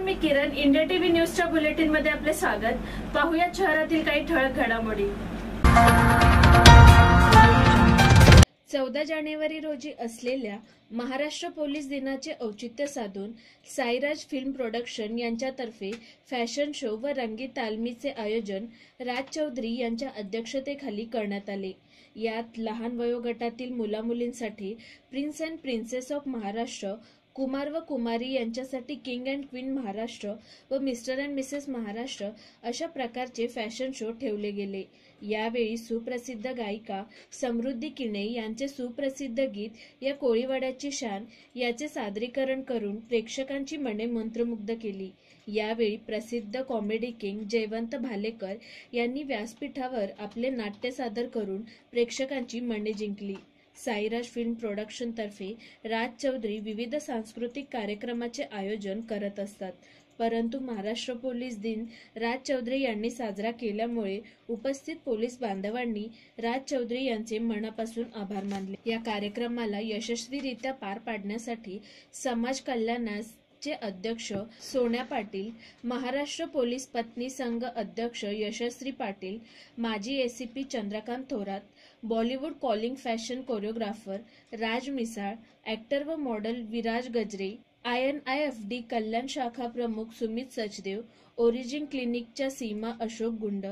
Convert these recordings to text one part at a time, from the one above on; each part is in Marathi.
मी किरण. इंडिया टीव्ही न्यूजच्या बुलेटिनमध्ये आपले स्वागत. पाहुयात शहरातील काही ठळक घडामोडी. चौदा जानेवारी रोजी असलेल्या महाराष्ट्र पोलीस दिनाचे औचित्य साधून साईराज फिल्म प्रोडक्शन यांच्यातर्फे फॅशन शो व रंगीत तालमीचे आयोजन राज चौधरी यांच्या अध्यक्षतेखाली करण्यात आले. यात लहान वयोगटातील मुलामुलींसाठी prince and princess of Maharashtra Kumar व कुमारी यांच्यासाठी किंग अँड क्वीन महाराष्ट्र व मिस्टर अँड मिसेस महाराष्ट्र अशा प्रकारचे फॅशन शो ठेवले गेले. यावेळी सुप्रसिद्ध गायिका समृद्धी किणे यांचे सुप्रसिद्ध गीत या कोळीवाड्याची शान याचे सादरीकरण करून प्रेक्षकांची मने मंत्रमुग्ध केली. यावेळी प्रसिद्ध कॉमेडी किंग जयवंत भालेकर यांनी व्यासपीठावर आपले नाट्य सादर करून प्रेक्षकांची मने जिंकली. साईराज फिल्म प्रोडक्शन तर्फे राज चौधरी विविध सांस्कृतिक कार्यक्रमाचे आयोजन करत असतात. परंतु महाराष्ट्र पोलीस दिन राज चौधरी यांनी साजरा केल्यामुळे उपस्थित पोलीस बांधवांनी राज चौधरी यांचे मनापासून आभार मानले. या कार्यक्रमाला यशस्वीरित्या पार पाडण्यासाठी समाज कल्याणास चे अध्यक्ष सोन्या पाटील महाराष्ट्र पोलीस पत्नी संघ अध्यक्ष यशस्वी पाटील माजी ACP Chandrakant Thorat Bollywood calling fashion choreographer Raj Misal actor व model Viraj Gajare I N I F D Kalyan शाखा प्रमुख Sumit Sachdev origin क्लिनिकच्या Seema Ashok Gund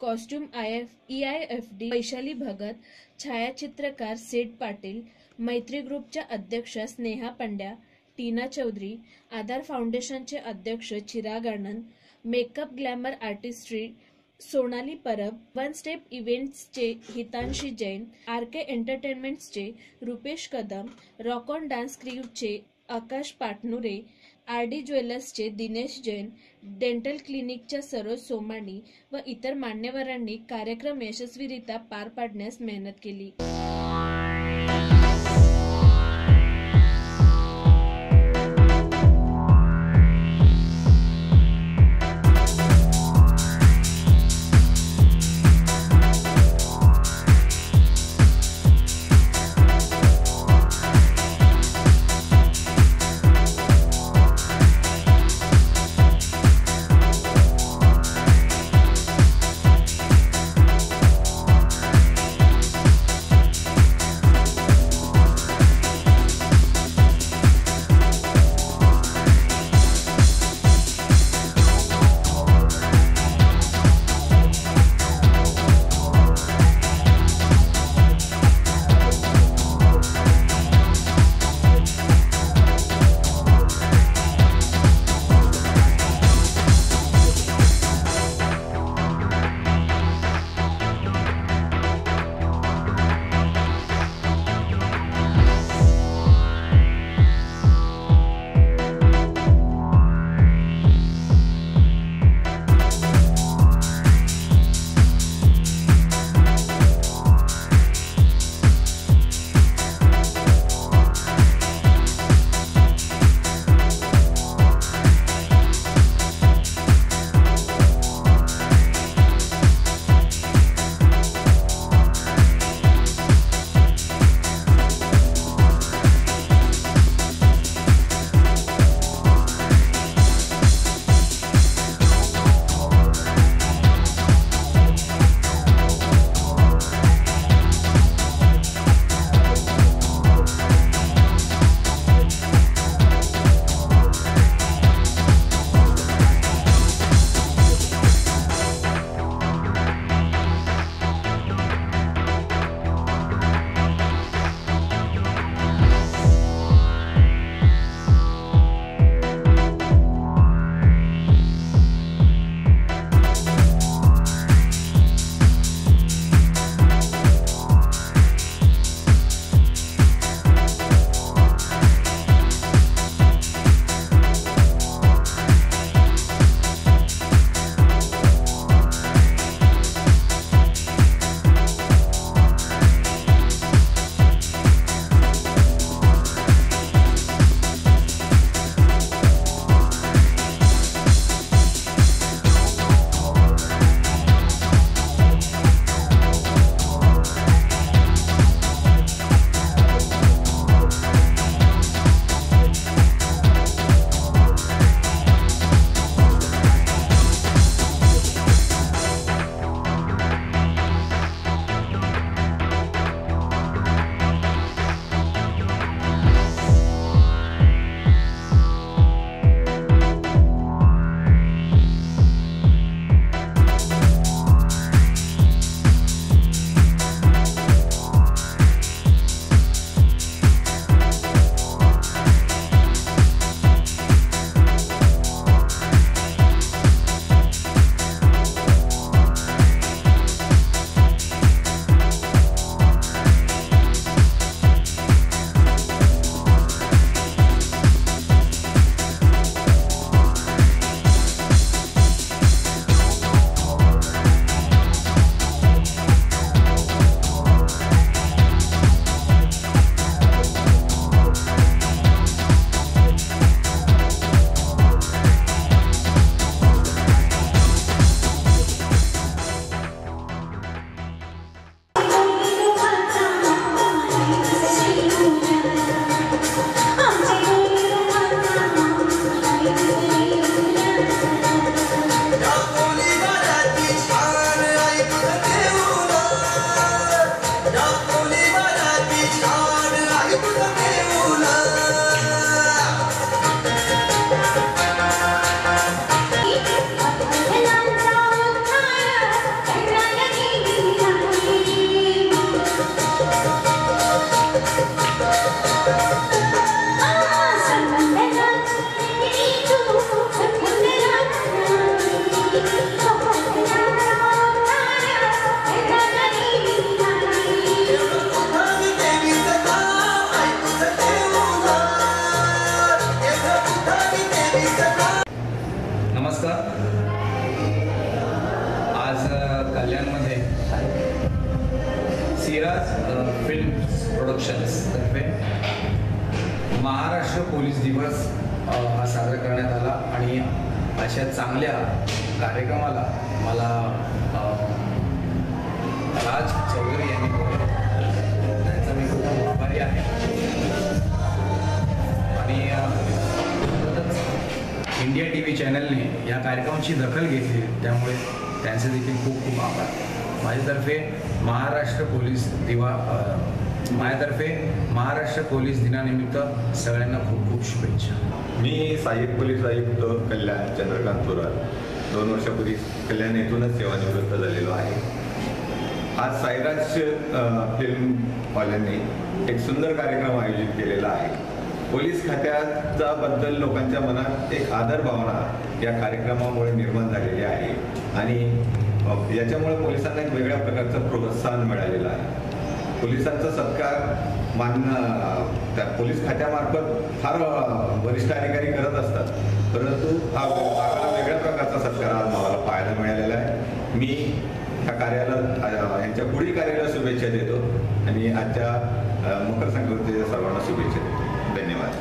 costume I F E I F D Vaishali Bhagat छायाचित्रकार सेठ पाटील मैत्री ग्रुपच्या अध्यक्षा स्नेहा पंड्या टीना चौधरी आधार फाउंडेशनचे अध्यक्ष Chirag Anand makeup glamour artistry Sonali Parab one step इव्हेंट्सचे Hitanshi Jain R K एंटरटेनमेंट्सचे Rupesh Kadam rock on dance क्रीवचे Akash Patnure R D ज्वेलर्सचे दिनेश जैन डेंटल क्लिनिकच्या सरोज सोमाणी व इतर मान्यवरांनी कार्यक्रम यशस्वीरित्या पार पाडण्यास मेहनत केली. फिल्म प्रोडक्शन्स तर्फे महाराष्ट्र पोलीस दिवस हा साजरा करण्यात आला आणि अशा चांगल्या कार्यक्रमाला मला राज चौधरी यांनी त्यांचा मी खूप आभारी आहे. आणि इंडिया टी व्ही चॅनलने या कार्यक्रमाची दखल घेतली त्यामुळे त्यांचे देखील खूप खूप आभार. माझ्यातर्फे महाराष्ट्र पोलीस दिवा माझ्यातर्फे महाराष्ट्र पोलीस दिनानिमित्त सगळ्यांना खूप खूप शुभेच्छा. मी सहाय्यक पोलीस आयुक्त कल्याण चंद्रकांत थोरात. दोन वर्षापूर्वी कल्याण येथूनच सेवानिवृत्त झालेलो आहे. आज साईराज अ, फिल्मवाल्यांनी एक सुंदर कार्यक्रम आयोजित केलेला आहे. पोलीस खात्याचा बद्दल लोकांच्या मनात एक आदर भावना या कार्यक्रमामुळे निर्माण झालेली आहे. आणि याच्यामुळे पोलिसांना एक वेगळ्या प्रकारचं प्रोत्साहन मिळालेलं आहे. पोलिसांचा सत्कार मान्य त्या पोलीस खात्यामार्फत फार वरिष्ठ अधिकारी करत असतात. परंतु हा वेगळ्या प्रकारचा सत्कार आज मला पाहायला मिळालेला आहे. मी ह्या कार्याला यांच्या पुढील कार्याला शुभेच्छा देतो आणि आजच्या मकर संक्रांतीच्या सर्वांना शुभेच्छा देतो. धन्यवाद.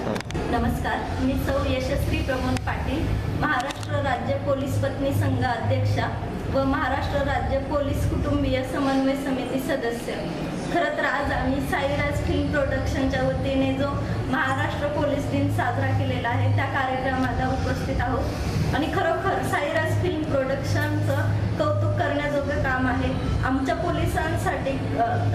नमस्कार. मी सौ यशस्वी प्रमोद पाटील महाराष्ट्र राज्य पोलीस पत्नी संघ अध्यक्षा. व महाराष्ट्र राज्य पोलीस कुटुंबीय समन्वय समिती सदस्य. खरं तर आज आम्ही साईराज फिल्म प्रोडक्शनच्या वतीने जो महाराष्ट्र पोलीस दिन साजरा केलेला आहे त्या कार्यक्रमाला उपस्थित आहोत. आणि खरोखर साईराज फिल्म प्रोडक्शनचं कौतुक करण्याजोगं काम आहे. आमच्या पोलिसांसाठी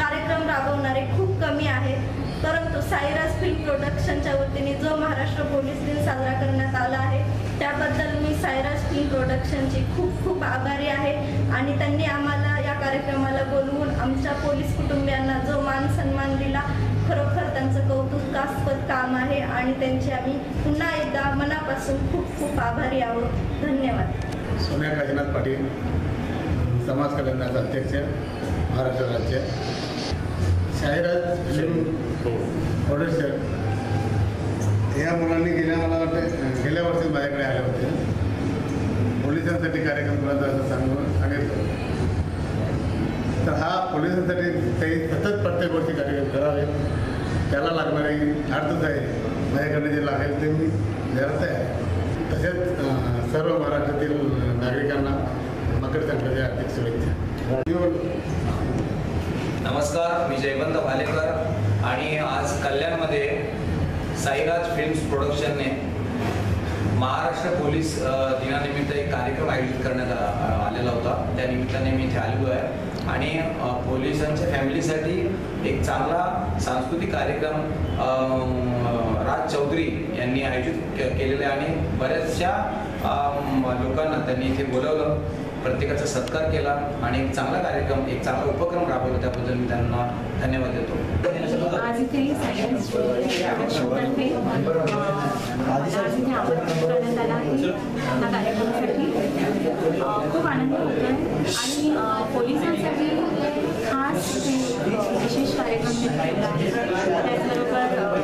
कार्यक्रम राबवणारे खूप कमी आहेत. परंतु साईराज फिल्म प्रोडक्शनच्या वतीने जो महाराष्ट्र पोलीस दिन साजरा करण्यात आला आहे त्याबद्दल मी साईराज फिल्म प्रोडक्शनची खूप खूप आभारी आहे. आणि त्यांनी आम्हाला या कार्यक्रमाला बोलवून आमच्या पोलीस कुटुंबियांना जो मान सन्मान दिला खरोखर त्यांचं कौतुकास्पद काम आहे आणि त्यांचे आम्ही पुन्हा एकदा मनापासून खूप खूप आभारी आहोत. धन्यवाद. सोन्या काशीनाथ पाटील समाज कल्याणाचा अध्यक्ष महाराष्ट्र राज्य. शाहिराज फिल्म प्रोडक्शन या मुलांनी गेल्या मला वाटते गेल्या वर्षी माझ्याकडे आले होते. पोलिसांसाठी कार्यक्रम करायचा असं सांगून सांगितलं. तर हा पोलिसांसाठी काही सतत प्रत्येक वर्षी कार्यक्रम करावे. त्याला लागणारी अर्थच आहे माझ्याकडे जे लागेल ते मी देत आहे. तसेच सर्व महाराष्ट्रातील नागरिकांना मकर संक्रांती आर्थिक शुभेच्छा. नमस्कार मी जयवंत भालेकर आणि आज कल्याण साईराज फिल्म्स प्रोडक्शनने महाराष्ट्र पोलीस दिनानिमित्त एक कार्यक्रम आयोजित करण्यात आलेला होता. त्या निमित्ताने मी इथे आलेलो आहे. आणि पोलिसांच्या फॅमिलीसाठी एक चांगला सांस्कृतिक कार्यक्रम राज चौधरी यांनी आयोजित केलेला आहे. आणि बऱ्याचशा लोकांना त्यांनी इथे बोलवलं. प्रत्येकाचा सत्कार केला आणि एक चांगला कार्यक्रम एक चांगला उपक्रम राबवला. त्याबद्दल मी त्यांना धन्यवाद देतो. आज इथे कार्यक्रमासाठी खूप आनंद होतो आहे आणि पोलिसांसाठी खास विशेष कार्यक्रम घेतलेला आहे त्याचबरोबर अ,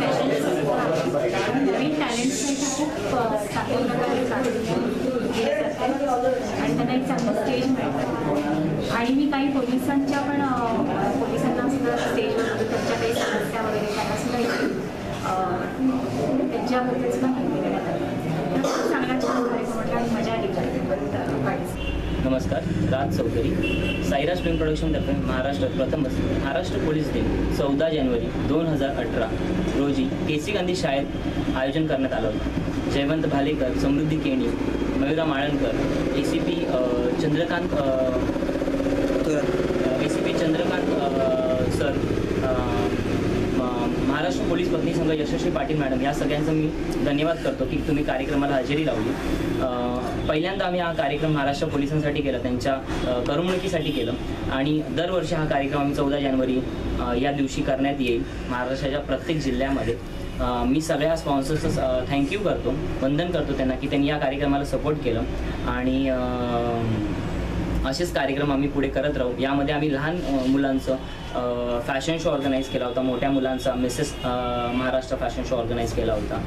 फॅशन शो आहे. नवीन टॅलेंट्सना इथे खूप अ, चांगल्या प्रकारे कार्यक्रम केले जातात आणि त्यांना एक चांगलं स्टेज मिळतं आणि मी काही पोलिसांच्या पण अ, पोलिसांना सुद्धा स्टेजवर म्हणजे त्यांच्या काही समस्या वगैरे त्यांना सुद्धा इथे अ, त्यांच्याबद्दल सुद्धा माहिती देण्यात आली तर खूप चांगला छान कार्यक्रम वाटला आणि मजा आली कार्यक्रमात पार्टिसिपेट नमस्कार राज चौधरी साईराज फिल्म प्रोडक्शनतर्फे महाराष्ट्रात प्रथमच महाराष्ट्र पोलीस दिन चौदा जानेवारी दोन हजार अठरा रोजी के सी गांधी शाळेत आयोजन करण्यात आलं होतं. Jaywant Bhalekar Samruddhi Keni Mayura Malankar A C P Chandrakant A C P Chandrakant sir Maharashtra police पत्नी संघ यशस्वी पाटील मॅडम या सगळ्यांचं मी धन्यवाद करतो की तुम्ही कार्यक्रमाला हजेरी लावली. पहिल्यांदा आम्ही हा कार्यक्रम महाराष्ट्र पोलिसांसाठी केला त्यांच्या करमणुकीसाठी केलं. आणि दरवर्षी हा कार्यक्रम आम्ही चौदा जानेवारी या दिवशी करण्यात येईल महाराष्ट्राच्या प्रत्येक जिल्ह्यामध्ये. मी सगळ्या स्पॉन्सर्सचं थँक्यू करतो वंदन करतो त्यांना की त्यांनी या कार्यक्रमाला सपोर्ट केलं. आणि असेच कार्यक्रम आम्ही पुढे करत राहू. यामध्ये आम्ही लहान मुलांचं फॅशन शो ऑर्गनाईज केला होता. मोठ्या मुलांचा Mrs Maharashtra fashion show organise केला होता.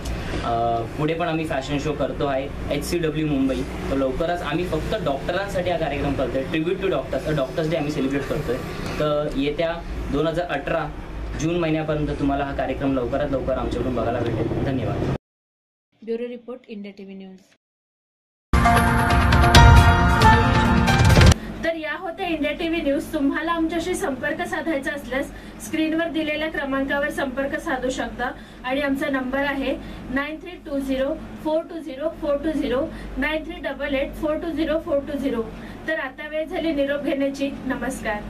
पुढे पण आम्ही फॅशन शो करतो आहे. H C W Mumbai. तर लवकरच आम्ही फक्त डॉक्टरांसाठी हा कार्यक्रम करतोय. Tribute to doctors doctors day आम्ही सेलिब्रेट करतोय. तर येत्या दोन हजार अठरा जून महिन्यापर्यंत तुम्हाला हा कार्यक्रम लवकरात लवकर आमच्याकडून बघायला भेटेल. धन्यवाद. Bureau report India TV news. News तुम्हाला आमच्याशी संपर्क साधायचा असल्यास स्क्रीनवर दिलेल्या क्रमांकावर संपर्क साधू शकता. आणि आमचा नंबर आहे nine three two zero four two zero four two zero nine three double eight four two zero four two zero. तर आता वेळ झाली निरोप घेण्याची. नमस्कार.